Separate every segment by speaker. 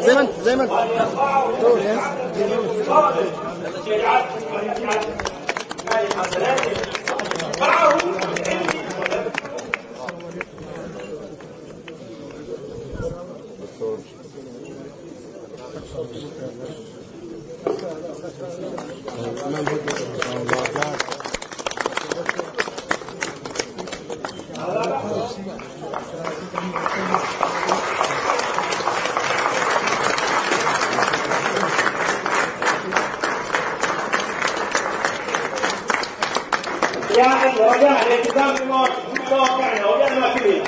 Speaker 1: زي ما انت زي ما انت
Speaker 2: احتياجا ورجاء لالتزام بمواقعنا وباماكننا.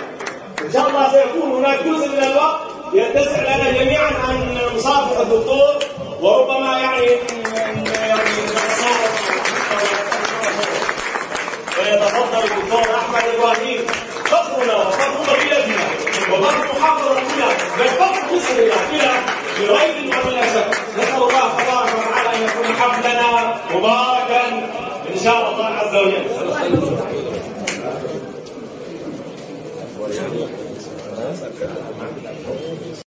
Speaker 2: ان شاء الله سيكون هناك جزء من الوقت يتسع لنا جميعا أن نصافح الدكتور وربما يعني يعني ويتفضل الدكتور أحمد إبراهيم. فخرنا وفخر قبيلتنا وفخر محافظتنا بل فخر مصرنا بلا بريب وبلا شك نسأل الله تبارك وتعالى أن يكون حفلنا مباركا إن شاء الله عز وجل. semana.